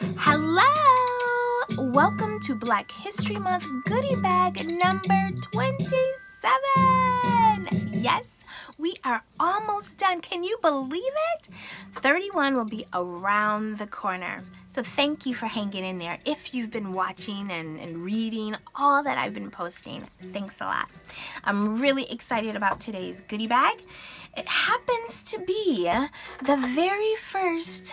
Hello! Welcome to Black History Month goodie bag number 27. Yes, we are almost done. Can you believe it? 31 will be around the corner. So thank you for hanging in there. If you've been watching and, and reading all that I've been posting, thanks a lot. I'm really excited about today's goodie bag. It happens to be the very first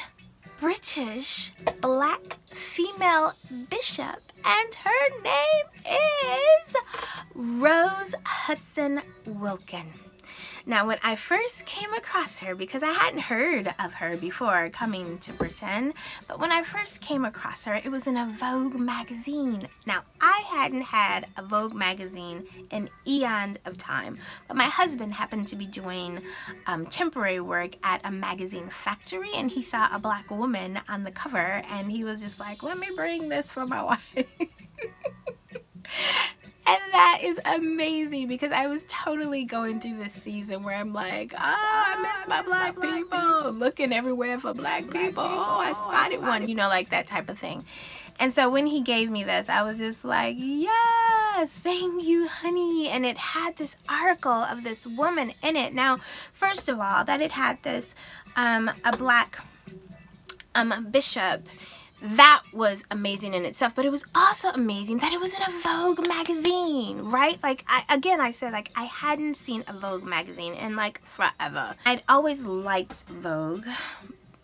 British black female bishop and her name is Rose Hudson Wilkin. Now, when I first came across her, because I hadn't heard of her before coming to Britain, but when I first came across her, it was in a Vogue magazine. Now, I hadn't had a Vogue magazine in eons of time, but my husband happened to be doing um, temporary work at a magazine factory, and he saw a black woman on the cover, and he was just like, let me bring this for my wife. That is amazing because I was totally going through this season where I'm like, oh, I miss my black people. Looking everywhere for black people. Oh, I spotted one. You know, like that type of thing. And so when he gave me this, I was just like, yes, thank you, honey. And it had this article of this woman in it. Now, first of all, that it had this, um, a black um, bishop that was amazing in itself but it was also amazing that it was in a Vogue magazine right? Like I again I said like I hadn't seen a Vogue magazine in like forever. I'd always liked Vogue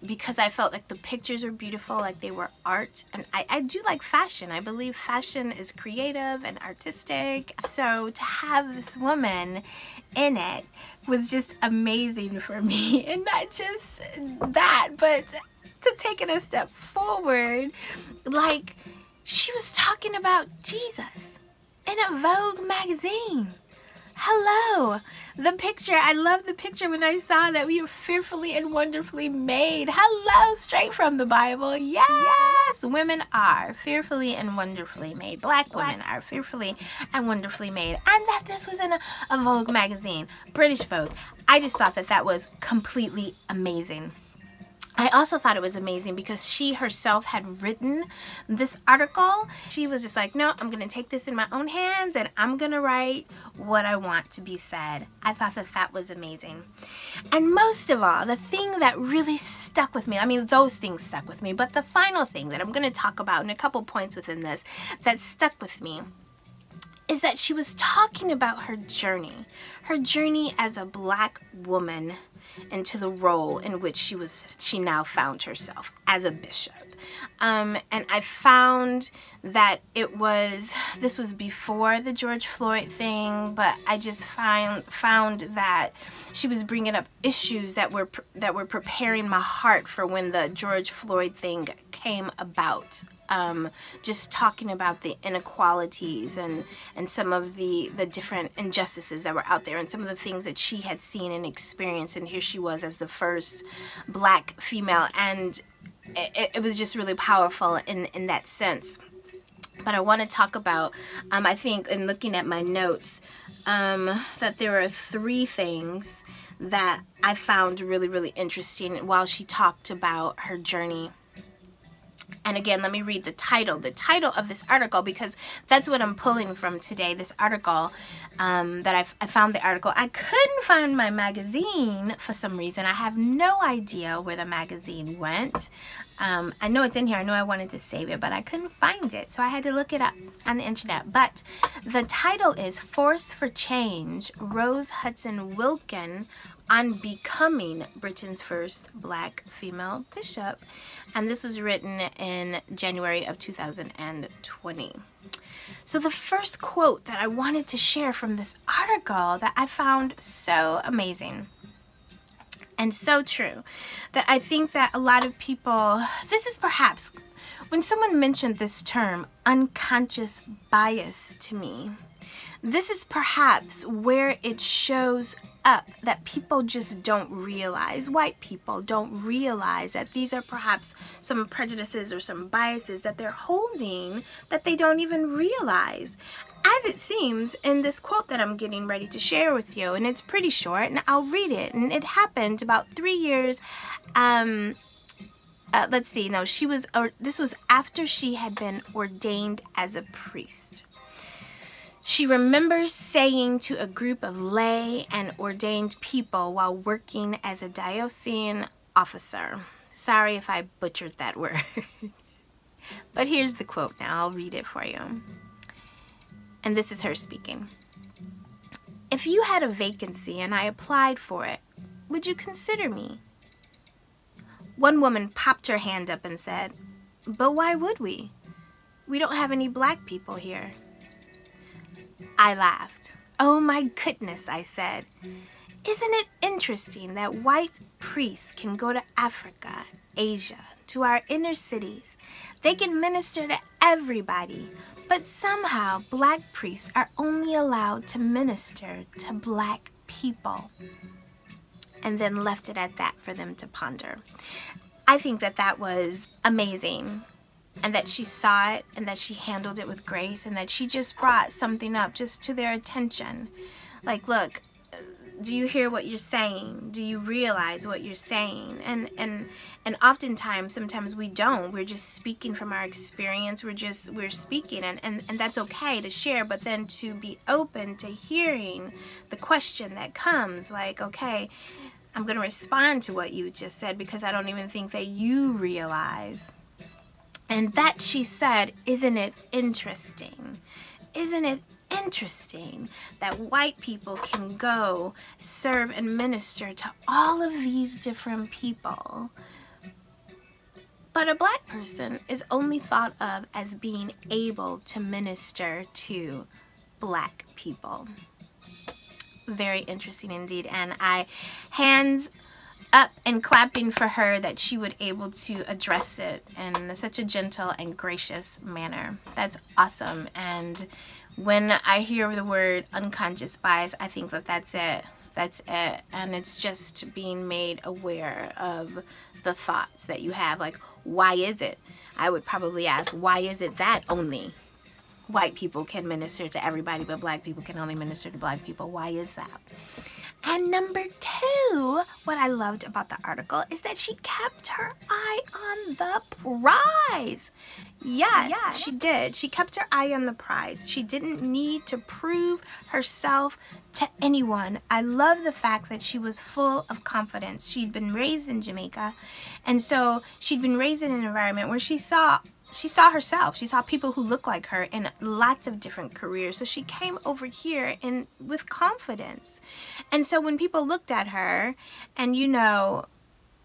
because I felt like the pictures were beautiful like they were art and I, I do like fashion. I believe fashion is creative and artistic. So to have this woman in it was just amazing for me and not just that but to take it a step forward, like she was talking about Jesus in a Vogue magazine. Hello, the picture. I love the picture when I saw that we were fearfully and wonderfully made. Hello, straight from the Bible. Yes, yes. women are fearfully and wonderfully made. Black women are fearfully and wonderfully made. And that this was in a, a Vogue magazine, British Vogue. I just thought that that was completely amazing. I also thought it was amazing because she herself had written this article. She was just like, no, I'm going to take this in my own hands and I'm going to write what I want to be said. I thought that that was amazing. And most of all, the thing that really stuck with me, I mean, those things stuck with me, but the final thing that I'm going to talk about in a couple points within this that stuck with me is that she was talking about her journey, her journey as a black woman into the role in which she was she now found herself as a bishop. Um, and I found that it was this was before the George Floyd thing but I just find found that she was bringing up issues that were that were preparing my heart for when the George Floyd thing came about um, just talking about the inequalities and, and some of the, the different injustices that were out there and some of the things that she had seen and experienced. And here she was as the first black female. And it, it was just really powerful in, in that sense. But I want to talk about, um, I think, in looking at my notes, um, that there are three things that I found really, really interesting while she talked about her journey and again, let me read the title, the title of this article, because that's what I'm pulling from today, this article um, that I've, I found the article. I couldn't find my magazine for some reason. I have no idea where the magazine went. Um, I know it's in here. I know I wanted to save it, but I couldn't find it. So I had to look it up on the internet. But the title is Force for Change, Rose Hudson Wilkin on becoming Britain's first black female bishop. And this was written in January of 2020. So the first quote that I wanted to share from this article that I found so amazing and so true that I think that a lot of people, this is perhaps, when someone mentioned this term, unconscious bias to me, this is perhaps where it shows up that people just don't realize, white people don't realize that these are perhaps some prejudices or some biases that they're holding that they don't even realize. As it seems in this quote that I'm getting ready to share with you, and it's pretty short, and I'll read it. And it happened about three years um, uh, let's see, no, she was, or this was after she had been ordained as a priest. She remembers saying to a group of lay and ordained people while working as a diocesan officer. Sorry if I butchered that word. but here's the quote now. I'll read it for you. And this is her speaking. If you had a vacancy and I applied for it, would you consider me? One woman popped her hand up and said, But why would we? We don't have any black people here. I laughed. Oh my goodness, I said. Isn't it interesting that white priests can go to Africa, Asia, to our inner cities? They can minister to everybody, but somehow black priests are only allowed to minister to black people. And then left it at that for them to ponder. I think that that was amazing and that she saw it and that she handled it with grace and that she just brought something up just to their attention. Like, look, do you hear what you're saying? Do you realize what you're saying? And and and oftentimes sometimes we don't. We're just speaking from our experience. We're just we're speaking and, and, and that's okay to share, but then to be open to hearing the question that comes like, okay, I'm going to respond to what you just said because I don't even think that you realize and that she said, Isn't it interesting? Isn't it interesting that white people can go serve and minister to all of these different people? But a black person is only thought of as being able to minister to black people. Very interesting indeed. And I hands up and clapping for her that she would able to address it in such a gentle and gracious manner. That's awesome. And when I hear the word unconscious bias, I think that that's it. That's it. And it's just being made aware of the thoughts that you have. Like, why is it? I would probably ask, why is it that only white people can minister to everybody, but black people can only minister to black people? Why is that? And number two, what I loved about the article is that she kept her eye on the prize. Yes, yes, she did. She kept her eye on the prize. She didn't need to prove herself to anyone. I love the fact that she was full of confidence. She'd been raised in Jamaica, and so she'd been raised in an environment where she saw she saw herself. She saw people who looked like her in lots of different careers. So she came over here in with confidence. And so when people looked at her and you know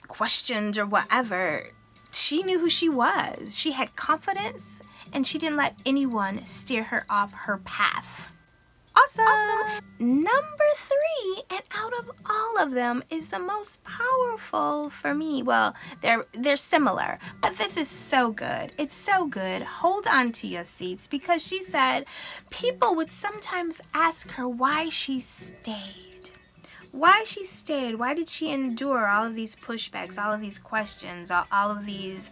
questioned or whatever, she knew who she was. She had confidence and she didn't let anyone steer her off her path. Awesome. Number three, and out of all of them, is the most powerful for me. Well, they're they're similar, but this is so good. It's so good. Hold on to your seats because she said people would sometimes ask her why she stayed why she stayed, why did she endure all of these pushbacks, all of these questions, all, all of these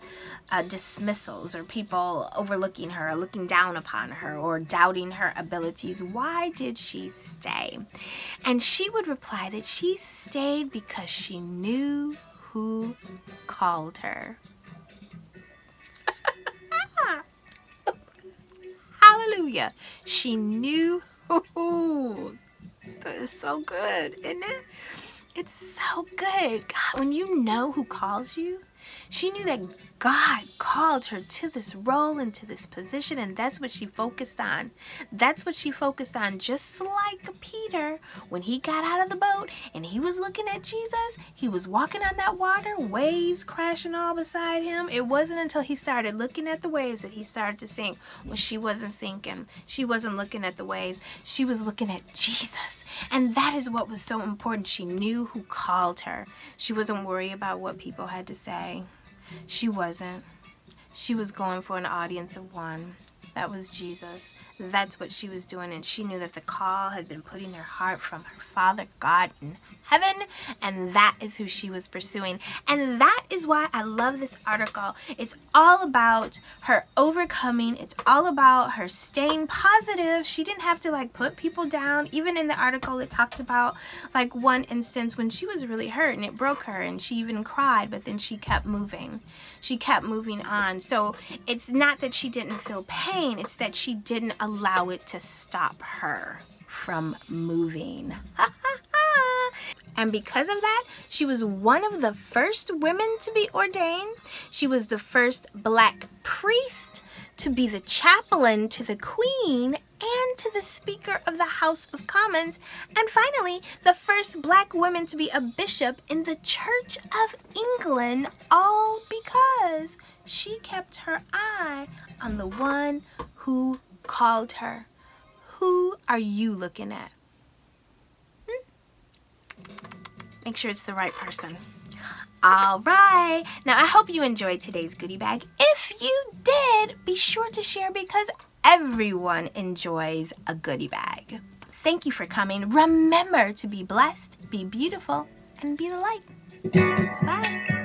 uh, dismissals, or people overlooking her, or looking down upon her, or doubting her abilities. Why did she stay? And she would reply that she stayed because she knew who called her. Hallelujah. She knew who is so good, isn't it? It's so good. God, when you know who calls you, she knew that God called her to this role and to this position, and that's what she focused on. That's what she focused on, just like Peter. When he got out of the boat and he was looking at Jesus, he was walking on that water, waves crashing all beside him. It wasn't until he started looking at the waves that he started to sink. When she wasn't sinking, she wasn't looking at the waves, she was looking at Jesus. And that is what was so important. She knew who called her, she wasn't worried about what people had to say. She wasn't. She was going for an audience of one. That was Jesus. That's what she was doing. And she knew that the call had been put in her heart from her Father God in heaven. And that is who she was pursuing. And that is why I love this article. It's all about her overcoming. It's all about her staying positive. She didn't have to like put people down. Even in the article, it talked about like one instance when she was really hurt and it broke her and she even cried, but then she kept moving. She kept moving on. So it's not that she didn't feel pain, it's that she didn't allow it to stop her from moving. And because of that, she was one of the first women to be ordained. She was the first black priest to be the chaplain to the queen and to the Speaker of the House of Commons. And finally, the first black woman to be a bishop in the Church of England, all because she kept her eye on the one who called her. Who are you looking at? Make sure it's the right person. All right. Now, I hope you enjoyed today's goodie bag. If you did, be sure to share because everyone enjoys a goodie bag. Thank you for coming. Remember to be blessed, be beautiful, and be the light. Bye.